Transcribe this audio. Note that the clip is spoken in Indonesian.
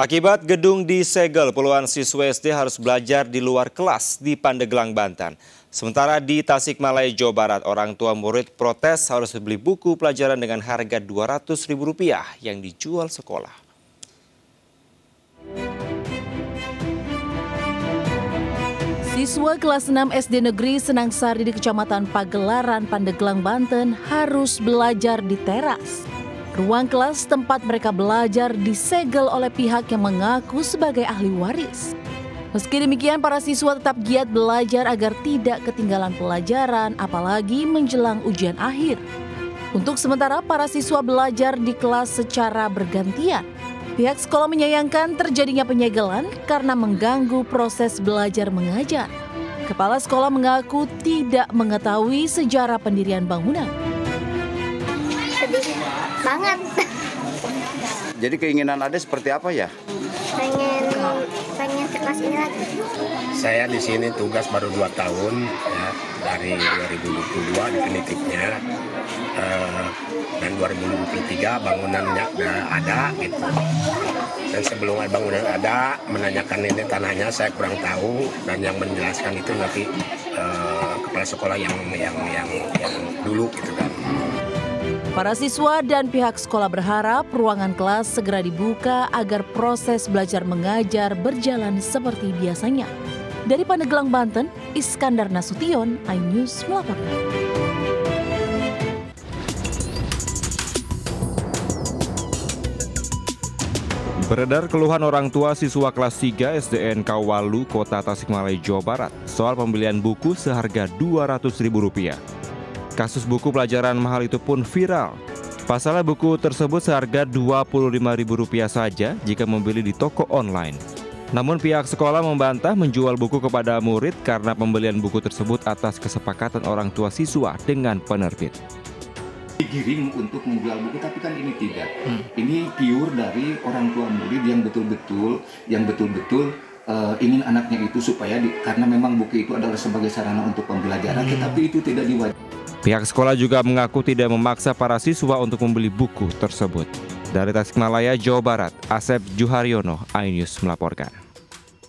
Akibat gedung disegel, puluhan siswa SD harus belajar di luar kelas di Pandeglang, Banten. Sementara di Tasikmalaya, Jawa Barat, orang tua murid protes harus beli buku pelajaran dengan harga Rp200.000 yang dijual sekolah. Siswa kelas 6 SD Negeri Senangsari di Kecamatan Pagelaran, Pandeglang, Banten harus belajar di teras. Ruang kelas tempat mereka belajar disegel oleh pihak yang mengaku sebagai ahli waris. Meski demikian, para siswa tetap giat belajar agar tidak ketinggalan pelajaran, apalagi menjelang ujian akhir. Untuk sementara, para siswa belajar di kelas secara bergantian. Pihak sekolah menyayangkan terjadinya penyegelan karena mengganggu proses belajar mengajar. Kepala sekolah mengaku tidak mengetahui sejarah pendirian bangunan banget. Jadi keinginan ada seperti apa ya? Pengen pengen kelas ini lagi. Saya di sini tugas baru 2 tahun ya dari 2022 definitifnya uh, dan 2023 bangunannya ada gitu. Dan sebelum bangunan ada menanyakan ini tanahnya saya kurang tahu dan yang menjelaskan itu nanti uh, kepala sekolah yang yang yang yang dulu gitu kan. Para siswa dan pihak sekolah berharap ruangan kelas segera dibuka agar proses belajar mengajar berjalan seperti biasanya. Dari Pandeglang, Banten, Iskandar Nasution, iNews melaporkan. Beredar keluhan orang tua siswa kelas 3 SDN Kawalu, Kota Tasikmalaya, Jawa Barat soal pembelian buku seharga Rp200.000. Kasus buku pelajaran mahal itu pun viral. Pasalnya buku tersebut seharga Rp25.000 saja jika membeli di toko online. Namun pihak sekolah membantah menjual buku kepada murid karena pembelian buku tersebut atas kesepakatan orang tua siswa dengan penerbit. Digiring untuk menjual buku, tapi kan ini tidak. Hmm. Ini pure dari orang tua murid yang betul-betul, yang betul-betul uh, ingin anaknya itu supaya di, karena memang buku itu adalah sebagai sarana untuk pembelajaran, hmm. tetapi itu tidak diwajibkan. Pihak sekolah juga mengaku tidak memaksa para siswa untuk membeli buku tersebut. Dari Tasikmalaya, Jawa Barat, Asep Juharyono, iNews melaporkan.